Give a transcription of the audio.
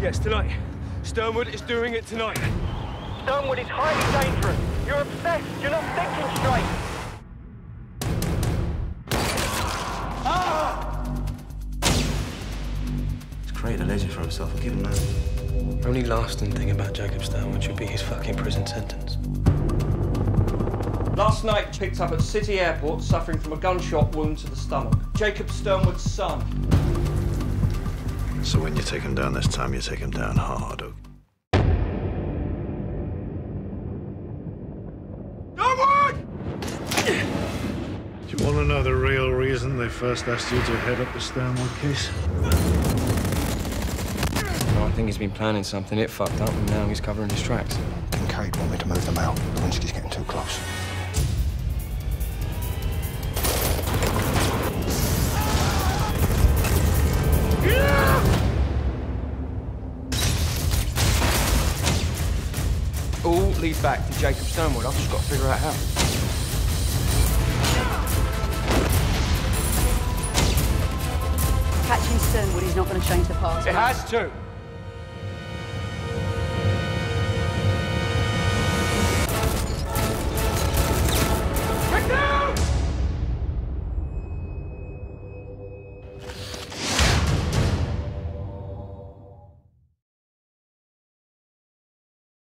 Yes, tonight. Sternwood is doing it tonight. Sternwood is highly dangerous. You're obsessed. You're not thinking straight. He's created a legend for himself. I'll give him that. Only lasting thing about Jacob Sternwood should be his fucking prison sentence. Last night, picked up at City Airport, suffering from a gunshot wound to the stomach. Jacob Sternwood's son. So when you take him down this time, you take him down hard. okay? Do you want to know the real reason they first asked you to head up the Sternwood case? No, I think he's been planning something. It fucked up, and now he's covering his tracks. Kincaid want me to move them out. The Lewinsky's getting too close. All lead back to Jacob Sternwood. I've just got to figure out how. Catching Sternwood is not going to change the past. It has to.